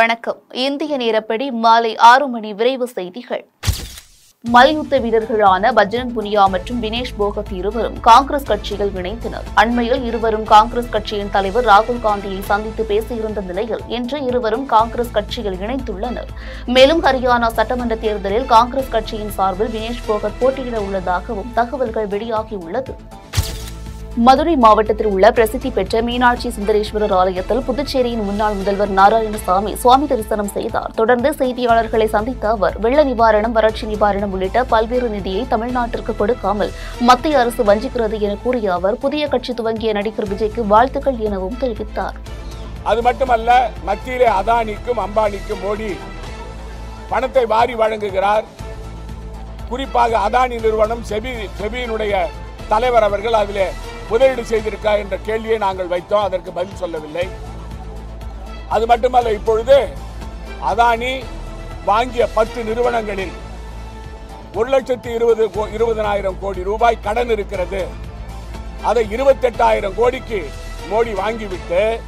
வணக்கம். இந்திய நேரப்படி மாலை ஆறு மணி விரைவு செய்திகள். மல்யுத்த வீரர்களான பஜ்ரங் புனியா மற்றும் வினேஷ் போகத் இருவரும் காங்கிரஸ் கட்சியில் இணைந்தனர். அண்மையில் இருவரும் காங்கிரஸ் கட்சியின் தலைவர் ராகுல் காந்தியை சந்தித்து பேசியிருந்த நிலையில் இன்று இருவரும் காங்கிரஸ் கட்சியில் இணைத்துள்ளனர் மேலும் ஹரியானா சட்டமன்ற தேர்தலில் காங்கிரஸ் கட்சியின் சார்பில் வினேஷ் போகத் போட்டியிட உள்ளதாகவும் தகவல்கள் வெளியாகியுள்ளது. மதுரை மாவட்டத்தில் உள்ள பிரசித்தி பெற்ற மீனாட்சி சுந்தரேஸ்வரர் ஆலயத்தில் புதுச்சேரியின் முன்னாள் முதல்வர் நாராயணசாமி சுவாமி தரிசனம் செய்தார். தொடர்ந்து செய்தியாளர்களை சந்தித்த அவர் வெள்ள நிவாரணம் வறட்சி நிவாரணம் உள்ளிட்ட பல்வேறு நிதியை தமிழ்நாட்டிற்கு கொடுக்காமல் மத்திய அரசு வஞ்சிக்கிறது என கூறிய அவர் புதிய கட்சி துவங்கிய நடிகர் விஜய்க்கு வாழ்த்துக்கள் எனவும் தெரிவித்தார். அது மட்டுமல்ல மத்தியிலே அதானிக்கும் அம்பானிக்கும் மோடி பணத்தை வாரி வழங்குகிறார். குறிப்பாக அதானி நிறுவனம் செபி செபியினுடைய தலைவர் அவர்கள் அதிலே முதலீடு செய்திருக்கா என்ற கேள்வியை நாங்கள் வைத்தோம். அதற்கு பதில் சொல்லவில்லை. அது மட்டுமல்ல இப்பொழுது அதானி வாங்கிய பத்து நிறுவனங்களில் ஒரு லட்சத்தி இருபது கோ- இருபதனாயிரம் கோடி ரூபாய் கடன் இருக்கிறது. அதை இருபத்தெட்டாயிரம் கோடிக்கு மோடி வாங்கிவிட்டு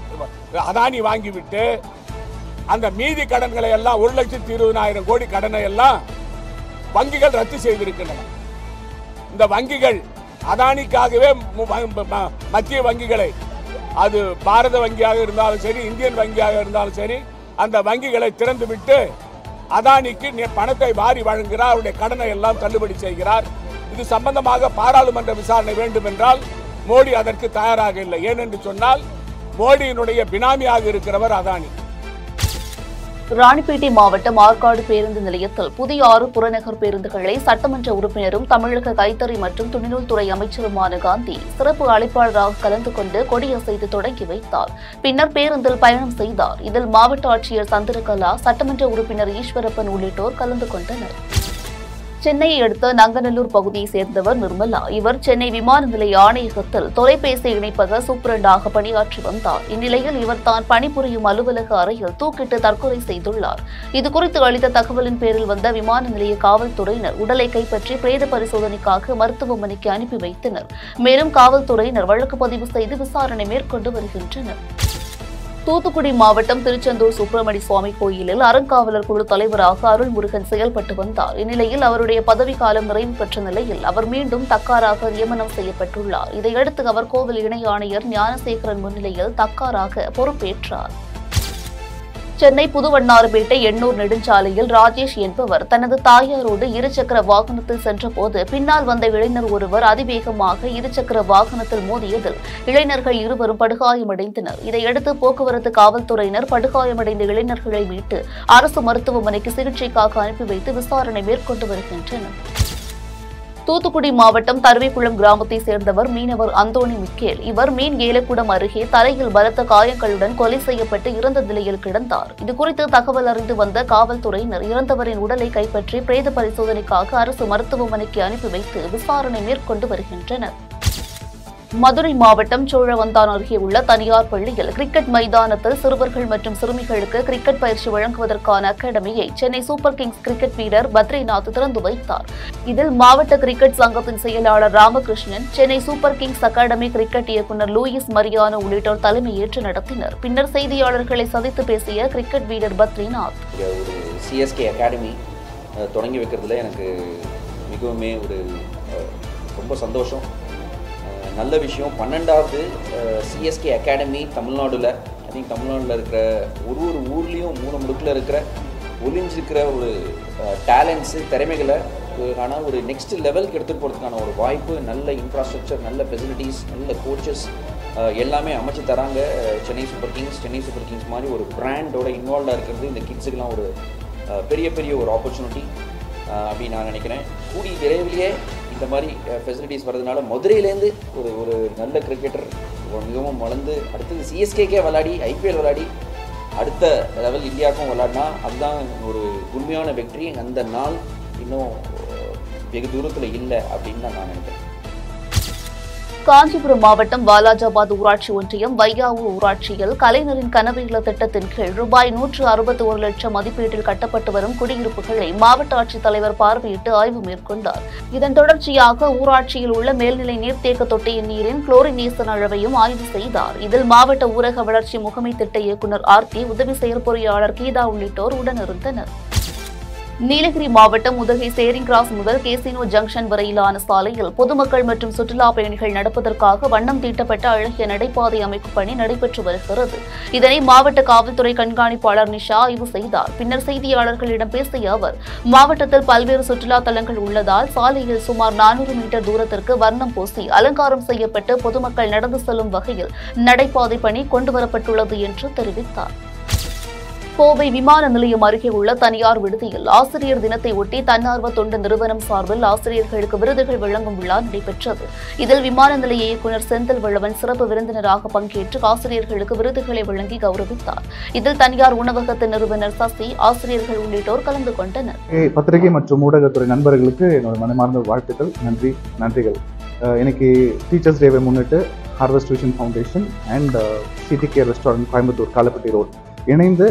அதானி வாங்கிவிட்டு அந்த மீதி கடன்களை எல்லாம் ஒரு லட்சத்தி இருபதாயிரம் கோடி கடனை எல்லாம் வங்கிகள் ரத்து செய்திருக்கின்றன. இந்த வங்கிகள் அதானிக்காகவே மத்திய வங்கிகளை அது பாரத வங்கியாக இருந்தாலும் சரி இந்தியன் வங்கியாக இருந்தாலும் சரி அந்த வங்கிகளை திறந்து விட்டு அதானிக்கு பணத்தை வாரி வழங்குகிறார். அவருடைய கடனை எல்லாம் தள்ளுபடி செய்கிறார். இது சம்பந்தமாக பாராளுமன்ற விசாரணை வேண்டும் என்றால் மோடி அதற்கு தயாராக இல்லை. ஏனென்று சொன்னால் மோடியினுடைய பினாமியாக இருக்கிறவர் அதானி. ராணிப்பேட்டை மாவட்டம் ஆற்காடு பேருந்து நிலையத்தில் புதிய ஆறு புறநகர் பேருந்துகளை சட்டமன்ற உறுப்பினரும் தமிழக கைத்தறி மற்றும் துணிநூல்துறை அமைச்சருமான காந்தி சிறப்பு அழைப்பாளராக கலந்து கொண்டு கொடியசைத்து தொடங்கி வைத்தார். பின்னர் பேருந்தில் பயணம் செய்தார். இதில் மாவட்ட ஆட்சியர் சந்திரகலா சட்டமன்ற உறுப்பினர் ஈஸ்வரப்பன் உள்ளிட்டோர் கலந்து கொண்டனர். சென்னையை அடுத்த நங்கநல்லூர் பகுதியை சேர்ந்தவர் நிர்மலா. இவர் சென்னை விமான நிலைய ஆணையகத்தில் தொலைபேசி இணைப்பக சூப்பரண்டாக பணியாற்றி வந்தார். இந்நிலையில் இவர் தான் பணிபுரியும் அலுவலக அறையில் தூக்கிட்டு தற்கொலை செய்துள்ளார். இதுகுறித்து அளித்த தகவலின் பேரில் வந்த விமான நிலைய காவல்துறையினர் உடலை கைப்பற்றி பிரேத பரிசோதனைக்காக மருத்துவமனைக்கு அனுப்பி வைத்தனர். மேலும் காவல்துறையினர் வழக்கு பதிவு செய்து விசாரணை மேற்கொண்டு வருகின்றனர். தூத்துக்குடி மாவட்டம் திருச்செந்தூர் சுப்பிரமணி சுவாமி கோயிலில் அறங்காவலர் குழு தலைவராக அருள்முருகன் செயல்பட்டு வந்தார். இந்நிலையில் அவருடைய பதவிக்காலம் நிறைவு பெற்ற நிலையில் அவர் மீண்டும் தக்காராக நியமனம் செய்யப்பட்டுள்ளார். இதையடுத்து அவர் கோவில் இணை ஆணையர் ஞானசேகரன் முன்னிலையில் தக்காராக பொறுப்பேற்றார். சென்னை புதுவண்ணாறுபேட்டை எண்ணூர் நெடுஞ்சாலையில் ராஜேஷ் என்பவர் தனது தாயாரோடு இருசக்கர வாகனத்தில் சென்றபோது பின்னால் வந்த இளைஞர் ஒருவர் அதிவேகமாக இருசக்கர வாகனத்தில் மோதியதில் இளைஞர்கள் இருவரும் படுகாயமடைந்தனர். இதையடுத்து போக்குவரத்து காவல்துறையினர் படுகாயமடைந்த இளைஞர்களை மீட்டு அரசு மருத்துவமனைக்கு சிகிச்சைக்காக அனுப்பி வைத்து விசாரணை மேற்கொண்டு வருகின்றனர். தூத்துக்குடி மாவட்டம் தருவிக்குளம் கிராமத்தை சேர்ந்தவர் மீனவர் அந்தோணி மிக்கேல் இவர் மீன் ஏலக்குடம் அருகே தலையில் பலத்த காயங்களுடன் கொலை செய்யப்பட்டு இறந்த நிலையில் கிடந்தார். இதுகுறித்து தகவல் அறிந்து வந்த காவல்துறையினர் இறந்தவரின் உடலை கைப்பற்றி பிரேத பரிசோதனைக்காக அரசு மருத்துவமனைக்கு அனுப்பி வைத்து விசாரணை மேற்கொண்டு வருகின்றனர். மதுரை மாவட்டம் சோழவந்தான் அருகே உள்ள தனியார் பள்ளியில் கிரிக்கெட் மைதானத்தில் சிறுவர்கள் மற்றும் சிறுமிகளுக்கு கிரிக்கெட் பயிற்சி வழங்குவதற்கான அகாடமியை சென்னை சூப்பர் கிங்ஸ் கிரிக்கெட் வீரர் பத்ரிநாத் திறந்து வைத்தார். இதில் மாவட்ட கிரிக்கெட் சங்கத்தின் செயலாளர் Ramakrishnan Chennai Super Kings Academy cricket இயக்குநர் லூயிஸ் மரியானோ உள்ளிட்டோர் தலைமையேற்று நடத்தினர். பின்னர் செய்தியாளர்களை சந்தித்து பேசிய கிரிக்கெட் வீரர் பத்ரிநாத். சிஎஸ்கே அகாடமி தொடங்கி வைக்கிறதுல எனக்கு மிகவுமே ஒரு ரொம்ப சந்தோஷம். நல்ல விஷயம். பன்னெண்டாவது சிஎஸ்கே அகாடமி தமிழ்நாடுல. ஐ திங்க் தமிழ்நாட்டில் இருக்கிற ஒரு ஒரு ஊர்லேயும் மூணு முடுக்கில் இருக்கிற ஒளிஞ்சிருக்கிற ஒரு டேலண்ட்ஸு திறமைகளை ஆனால் ஒரு நெக்ஸ்ட் லெவலுக்கு எடுத்துகிட்டு போகிறதுக்கான ஒரு வாய்ப்பு நல்ல இன்ஃப்ராஸ்ட்ரக்சர் நல்ல ஃபெசிலிட்டிஸ் நல்ல கோச்சஸ் எல்லாமே அமைச்சு தராங்க. Chennai Super Kings Chennai Super Kings மாதிரி ஒரு பிராண்டோட இன்வால்வ்டாக இருக்கிறது இந்த கிட்ஸுக்கெலாம் ஒரு பெரிய பெரிய ஒரு ஆப்பர்ச்சுனிட்டி அப்படின்னு நான் நினைக்கிறேன். கூடி விரைவிலேயே இந்த மாதிரி ஃபெசிலிட்டிஸ் வர்றதுனால மதுரையிலேருந்து ஒரு ஒரு நல்ல கிரிக்கெட்டர் மிகவும் வளர்ந்து அடுத்தது சிஎஸ்கேக்கே விளாடி ஐபிஎல் விளாடி அடுத்த லெவல் இந்தியாவுக்கும் விளாடினா அதுதான் ஒரு உண்மையான வெற்றி. அந்த நாள் இன்னும் வெகு தூரத்தில் இல்லை அப்படின்னு தான் நான் நினைக்கிறேன். காஞ்சிபுரம் மாவட்டம் வாலாஜாபாத் ஊராட்சி ஒன்றியம் வையாவூர் ஊராட்சியில் கலைஞரின் கனவு இல்ல திட்டத்தின் கீழ் ரூபாய் நூற்று அறுபத்தி ஒரு லட்சம் மதிப்பீட்டில் கட்டப்பட்டு வரும் குடியிருப்புகளை மாவட்ட ஆட்சித்தலைவர் பார்வையிட்டு ஆய்வு மேற்கொண்டார். இதன் தொடர்ச்சியாக ஊராட்சியில் உள்ள மேல்நிலை நீர்த்தேக்க தொட்டியின் நீரின் குளோரினேசன் அளவையும் ஆய்வு செய்தார். இதில் மாவட்ட ஊரக வளர்ச்சி முகமை திட்ட இயக்குநர் ஆர்த்தி உதவி செயற்பொறியாளர் கீதா உள்ளிட்டோர் உடனிருந்தனர். நீலகிரி மாவட்டம் உதகை சேரிங் கிராஸ் முதல் கேசினோ ஜங்ஷன் வரையிலான சாலையில் பொதுமக்கள் மற்றும் சுற்றுலா பயணிகள் நடப்பதற்காக வண்ணம் தீட்டப்பட்ட அழகிய நடைபாதை அமைக்கும் பணி நடைபெற்று வருகிறது. இதனை மாவட்ட காவல்துறை கண்காணிப்பாளர் நிஷா ஆய்வு செய்தார். பின்னர் செய்தியாளர்களிடம் பேசிய அவர் மாவட்டத்தில் பல்வேறு சுற்றுலா தலங்கள் உள்ளதால் சாலையில் சுமார் நானூறு மீட்டர் தூரத்திற்கு வர்ணம் பூசி அலங்காரம் செய்யப்பட்டு பொதுமக்கள் நடந்து செல்லும் வகையில் நடைபாதை பணி கொண்டுவரப்பட்டுள்ளது என்று தெரிவித்தார். கோவை விமான நிலையம் அருகே உள்ள தனியார் விடுதியில் ஆசிரியர் தினத்தை ஒட்டி தன்னார்வ தொண்டு நிறுவனம் சார்பில் ஆசிரியர்களுக்கு விருதுகள் வழங்கும் விழா நடைபெற்றது. இதில் விமான நிலைய இயக்குநர் செந்தில் வள்ளவன் சிறப்பு விருந்தினராக பங்கேற்று ஆசிரியர்களுக்கு விருதுகளை வழங்கி கௌரவித்தார். இதில் தனியார் உணவகத்தின் நிறுவனர் சசி ஆசிரியர்கள் உள்ளிட்டோர் கலந்து கொண்டனர். பத்திரிகை மற்றும் ஊடகத்துறை நண்பர்களுக்கு என்னோட மனமார்ந்த வாழ்த்துக்கள் நன்றி நன்றிகள். இன்னைக்கு டீச்சர்ஸ் டேவை முன்னிட்டு harvest tuition foundation and CDK restaurant Coimbatore Kalappatti road இணைந்து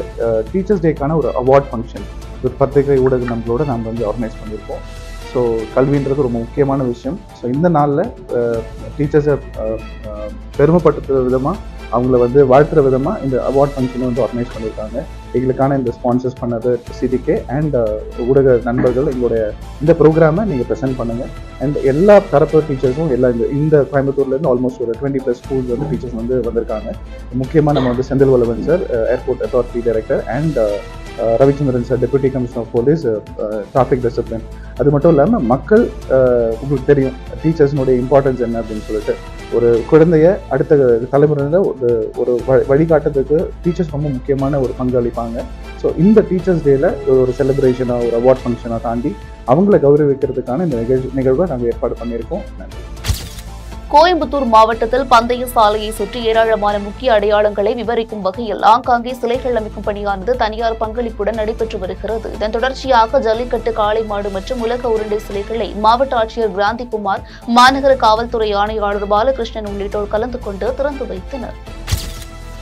டீச்சர்ஸ் டேக்கான ஒரு அவார்ட் ஃபங்க்ஷன் ஒரு பத்திரிகை ஊடக நம்மளோட நம்ம வந்து ஆர்கனைஸ் பண்ணியிருக்கோம். ஸோ கல்வின்றது ரொம்ப முக்கியமான விஷயம். ஸோ இந்த நாளில் டீச்சர்ஸை பெருமைப்படுத்துகிற விதமாக அவங்கள வந்து வாழ்த்துற விதமாக இந்த அவார்ட் ஃபங்க்ஷனை வந்து ஆர்கனைஸ் பண்ணியிருக்காங்க எங்களுக்கான இந்த ஸ்பான்சர்ஸ் பண்ணது சிடிகே அண்ட் ஊடக நண்பர்கள் எங்களுடைய இந்த ப்ரோக்ராமை நீங்கள் ப்ரெசென்ட் பண்ணுங்கள் அண்ட் எல்லா தரப்பு டீச்சர்ஸும் எல்லா இந்த இந்த கோயம்புத்தூர்லேருந்து ஆல்மோஸ்ட் ஒரு டுவெண்ட்டி ப்ளஸ் ஸ்கூல்ஸ் வந்து டீச்சர்ஸ் வந்து வந்திருக்காங்க. முக்கியமாக நம்ம வந்து Senthil Vallavan sir airport authority director and Ravichandran sir deputy commissioner of police traffic discipline அது மட்டும் இல்லாமல் மக்கள் உங்களுக்கு தெரியும் டீச்சர்ஸ்னுடைய இம்பார்ட்டன்ஸ் என்ன அப்படின்னு சொல்லிட்டு. ஒரு குழந்தைய அடுத்த தலைமுறையில் ஒரு ஒரு வ- வழிகாட்டுறதுக்கு டீச்சர்ஸ் ரொம்ப முக்கியமான ஒரு பங்கு அளிப்பாங்க. ஸோ இந்த டீச்சர்ஸ் டேல ஒரு செலிப்ரேஷனாக ஒரு அவார்ட் ஃபங்க்ஷனாக தாண்டி அவங்கள கௌரவிக்கிறதுக்கான இந்த நிகழ்ச்சி நிகழ்வை நாங்கள் ஏற்பாடு பண்ணியிருக்கோம். நன்றி. கோயம்புத்தூர் மாவட்டத்தில் பந்தய சாலையை சுற்றி ஏராளமான முக்கிய அடையாளங்களை விவரிக்கும் வகையில் ஆங்காங்கே சிலைகள் அமைக்கும் பணியானது தனியார் பங்களிப்புடன் நடைபெற்று வருகிறது. இதன் தொடர்ச்சியாக ஜல்லிக்கட்டு காளை மாடு மற்றும் உலக உருண்டை சிலைகளை மாவட்ட ஆட்சியர் கிராந்திகுமார் மாநகர காவல்துறை ஆணையாளர் பாலகிருஷ்ணன் உள்ளிட்டோர் கலந்து கொண்டு திறந்து வைத்தனர்.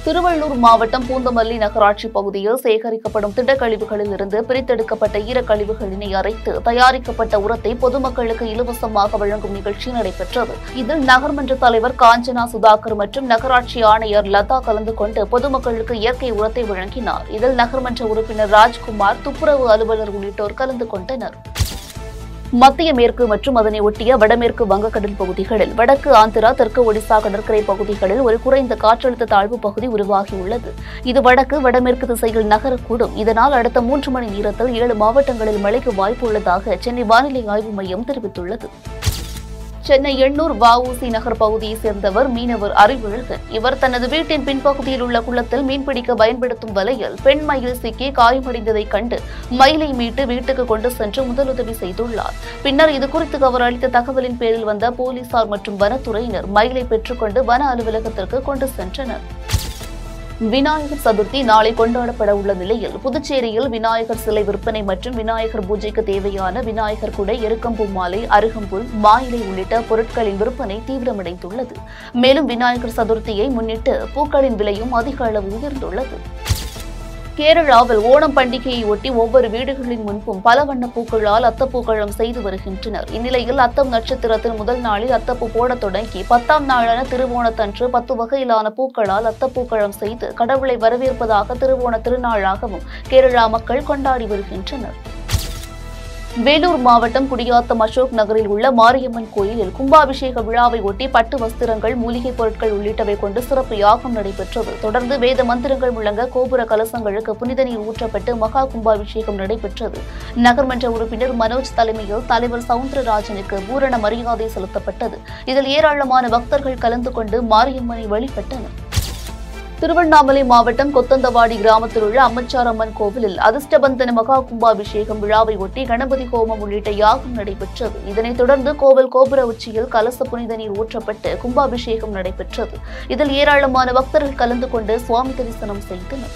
திருவள்ளூர் மாவட்டம் பூந்தமல்லி நகராட்சி பகுதியில் சேகரிக்கப்படும் திடக்கழிவுகளில் இருந்து பிரித்தெடுக்கப்பட்ட ஈரக்கழிவுகளினை அரைத்து தயாரிக்கப்பட்ட உரத்தை பொதுமக்களுக்கு இலவசமாக வழங்கும் நிகழ்ச்சி நடைபெற்றது. இதில் நகர்மன்ற தலைவர் காஞ்சனா சுதாகர் மற்றும் நகராட்சி ஆணையர் லதா கலந்து கொண்டு பொதுமக்களுக்கு இயற்கை உரத்தை வழங்கினார். இதில் நகர்மன்ற உறுப்பினர் ராஜ்குமார் துப்புரவு அலுவலர் உள்ளிட்டோர் கலந்து கொண்டனர். மத்திய மேற்கு மற்றும் அதனை ஒட்டிய வடமேற்கு வங்கக்கடல் பகுதிகளில் வடக்கு ஆந்திரா தெற்கு ஒடிசா கடற்கரை பகுதிகளில் ஒரு குறைந்த காற்றழுத்த தாழ்வு பகுதி உருவாகியுள்ளது. இது வடக்கு வடமேற்கு திசையில் நகரக்கூடும். இதனால் அடுத்த மூன்று மணி நேரத்தில் ஏழு மாவட்டங்களில் மழைக்கு வாய்ப்பு உள்ளதாக சென்னை வானிலை ஆய்வு மையம் தெரிவித்துள்ளது. சென்னை எண்ணூர் வஉசி நகர் பகுதியைச் சேர்ந்தவர் மீனவர் அறிவழகன் இவர் தனது வீட்டின் பின்பகுதியில் உள்ள குளத்தில் மீன்பிடிக்க பயன்படுத்தும் வலையில் பெண் மயில் சிக்கி காயமடைந்ததைக் கண்டு மயிலை மீட்டு வீட்டுக்கு கொண்டு சென்று முதலுதவி செய்துள்ளார். பின்னர் இதுகுறித்து அவர் அளித்த தகவலின் பேரில் வந்த போலீசார் மற்றும் வனத்துறையினர் மயிலை பெற்றுக்கொண்டு வன அலுவலகத்திற்கு கொண்டு சென்றனர். விநாயகர் சதுர்த்தி நாளை கொண்டாடப்பட உள்ள நிலையில் புதுச்சேரியில் விநாயகர் சிலை விற்பனை மற்றும் விநாயகர் பூஜைக்கு தேவையான விநாயகர் குடை எருக்கம்பூ மாலை அருகம்புல் மாயிலை உள்ளிட்ட பொருட்களின் விற்பனை தீவிரமடைந்துள்ளது. மேலும் விநாயகர் சதுர்த்தியை முன்னிட்டு பூக்களின் விலையும் அதிக அளவு உயர்ந்துள்ளது. கேரளாவில் ஓணம் பண்டிகையை ஒட்டி ஒவ்வொரு வீடுகளின் முன்பும் பல வண்ண பூக்களால் அத்தப்பூக்களம் செய்து வருகின்றனர். இந்நிலையில் அத்தம் நட்சத்திரத்தின் முதல் நாளில் அத்தப்பூ போடத் தொடங்கி பத்தாம் நாளான திருவோணத்தன்று பத்து வகையிலான பூக்களால் அத்தப்பூக்களம் செய்து கடவுளை வரவேற்பதாக திருவோண திருநாளாகவும் கேரளா மக்கள் கொண்டாடி வருகின்றனர். வேலூர் மாவட்டம் குடியாத்தம் அசோக் நகரில் உள்ள மாரியம்மன் கோயிலில் கும்பாபிஷேக விழாவை ஒட்டி பட்டு வஸ்திரங்கள் மூலிகைப் பொருட்கள் உள்ளிட்டவை கொண்டு சிறப்பு யாகம் நடைபெற்றது. தொடர்ந்து வேத மந்திரங்கள் முழங்க கோபுர கலசங்களுக்கு புனித நீர் ஊற்றப்பட்டு மகா கும்பாபிஷேகம் நடைபெற்றது. நகர்மன்ற உறுப்பினர் மனோஜ் தலைமையில் தலைவர் சவுந்தரராஜனுக்கு பூரண மரியாதை செலுத்தப்பட்டது. இதில் ஏராளமான பக்தர்கள் கலந்து கொண்டு மாரியம்மனை வழிபட்டனர். திருவண்ணாமலை மாவட்டம் கொத்தந்தவாடி கிராமத்தில் உள்ள அம்மச்சார் அம்மன் கோவிலில் அதிர்ஷ்டபந்தன மகா கும்பாபிஷேகம் விழாவை ஒட்டி கணபதி ஹோமம் உள்ளிட்ட யாகம் நடைபெற்றது. இதனைத் தொடர்ந்து கோவில் கோபுர உச்சியில் கலச புனித நீர் ஊற்றப்பட்டு கும்பாபிஷேகம் நடைபெற்றது. இதில் ஏராளமான பக்தர்கள் கலந்து கொண்டு சுவாமி தரிசனம் செய்தனர்.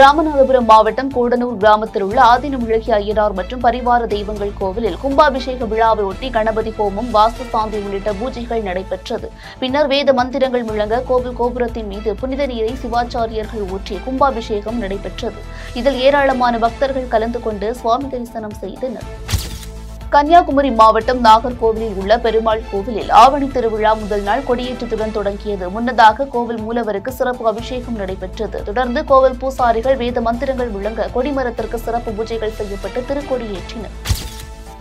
ராமநாதபுரம் மாவட்டம் கூடனூர் கிராமத்தில் உள்ள ஆதினமிழகி ஐயனார் மற்றும் பரிவார தெய்வங்கள் கோவிலில் கும்பாபிஷேக விழாவை ஒட்டி கணபதி ஹோமம் வாஸ்து சாந்தி உள்ளிட்ட பூஜைகள் நடைபெற்றது. பின்னர் வேத மந்திரங்கள் முழங்க கோவில் கோபுரத்தின் மீது புனித நீரை சிவாச்சாரியர்கள் ஊற்றி கும்பாபிஷேகம் நடைபெற்றது. இதில் ஏராளமான பக்தர்கள் கலந்து கொண்டு சுவாமி தரிசனம் செய்தனர். கன்னியாகுமரி மாவட்டம் நாகர்கோவிலில் உள்ள பெருமாள் கோவிலில் ஆவணி திருவிழா முதல் நாள் கொடியேற்றத்துடன் தொடங்கியது. முன்னதாக கோவில் மூலவருக்கு சிறப்பு அபிஷேகம் நடைபெற்றது. தொடர்ந்து கோவில் பூசாரிகள் வேத மந்திரங்கள் விளங்க கொடிமரத்திற்கு சிறப்பு பூஜைகள் செய்யப்பட்டு திருக்கொடியேற்றினர்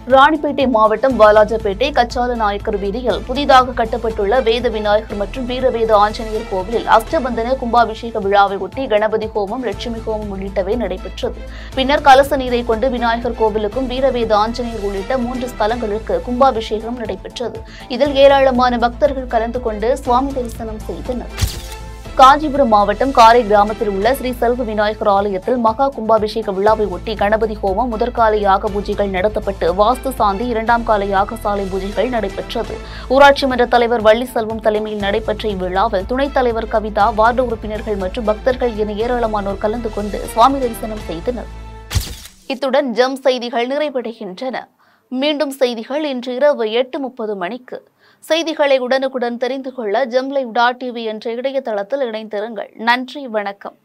ராணிப்பேட்டை மாவட்டம் வாலாஜப்பேட்டை கச்சால நாயக்கர் வீதியில் புதிதாக கட்டப்பட்டுள்ள வேத விநாயகர் மற்றும் வீரவேத ஆஞ்சநேயர் கோவிலில் அஷ்டபந்தன கும்பாபிஷேக விழாவை ஒட்டி கணபதி ஹோமம் லட்சுமி ஹோமம் உள்ளிட்டவை நடைபெற்றது. பின்னர் கலச நீரை கொண்டு விநாயகர் கோவிலுக்கும் வீரவேத ஆஞ்சநேயர் உள்ளிட்ட மூன்று ஸ்தலங்களுக்கு கும்பாபிஷேகம் நடைபெற்றது. இதில் ஏராளமான பக்தர்கள் கலந்து கொண்டு சுவாமி தரிசனம் செய்தனர். காஞ்சிபுரம் மாவட்டம் காரை கிராமத்தில் உள்ள ஸ்ரீ செல்வ விநாயகர் ஆலயத்தில் மகா கும்பாபிஷேக விழாவை ஒட்டி கணபதி ஹோமம் முதற்கால யாக பூஜைகள் நடத்தப்பட்டு வாஸ்து சாந்தி இரண்டாம் கால யாகசாலை பூஜைகள் நடைபெற்றது. ஊராட்சி மன்ற தலைவர் வள்ளி செல்வம் தலைமையில் நடைபெற்ற இவ்விழாவில் துணைத் தலைவர் கவிதா வார்டு உறுப்பினர்கள் மற்றும் பக்தர்கள் என ஏராளமானோர் கலந்து கொண்டு சுவாமி தரிசனம் செய்தனர். இத்துடன் ஜம் செய்திகள் நிறைவடைகின்றன. மீண்டும் செய்திகள் இன்று இரவு எட்டு முப்பது மணிக்கு. செய்திகளை உடனுக்குடன் தெரிந்து கொள்ள ஜம்லைவ் டாட் டிவி என்ற இணையதளத்தில் இணைந்திருங்கள். நன்றி வணக்கம்.